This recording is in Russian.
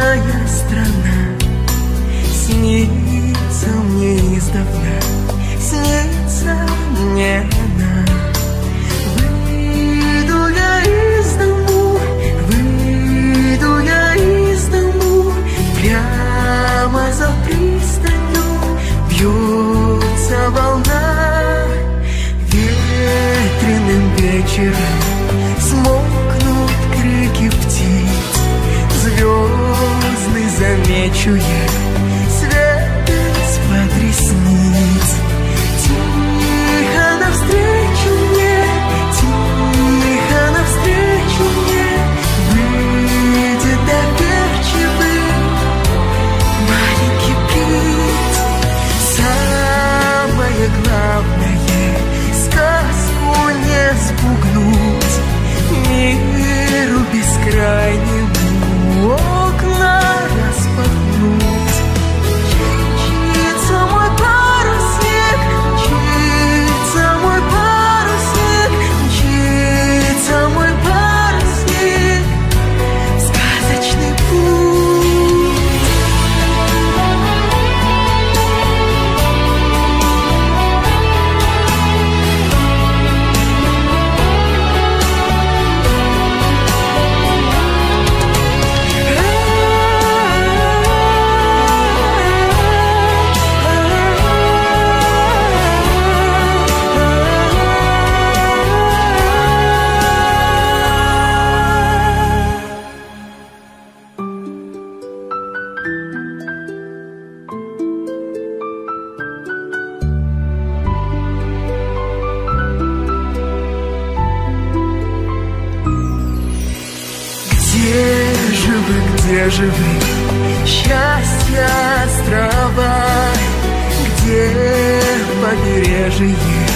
Родная страна. Снится мне издавна. Снится мне она Выйду я из дому. Выйду я из дому. Прямо за пристанью Бьется волна. Ветреным вечером get you yet. Где же вы, где же вы, счастье острова, где побережье